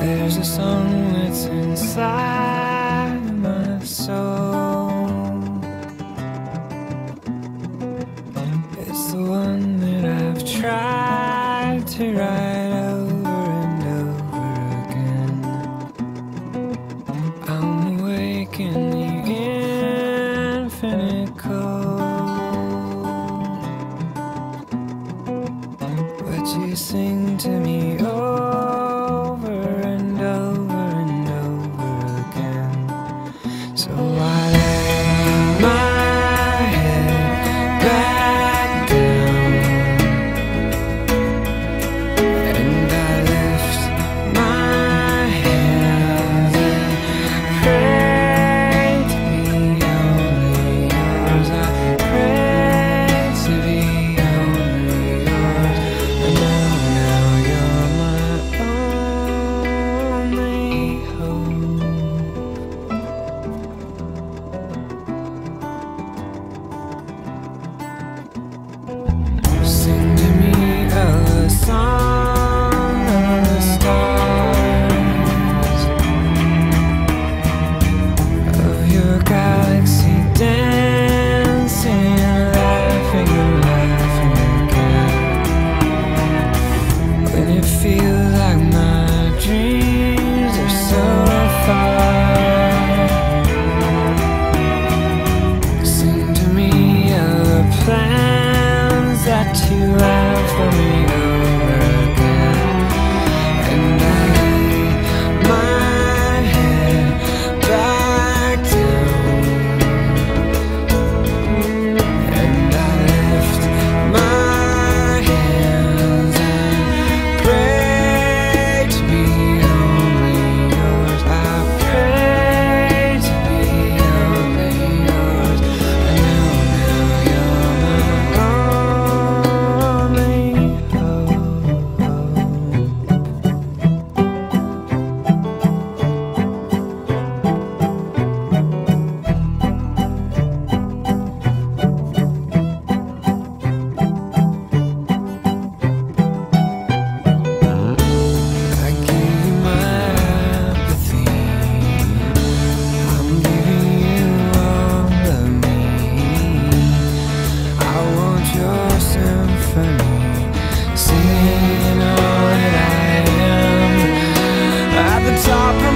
There's a song that's inside my soul. It's the one that I've tried to write over and over again. I'm awake in the infinite cold. But you sing to me oh, singing all that I am. At the top of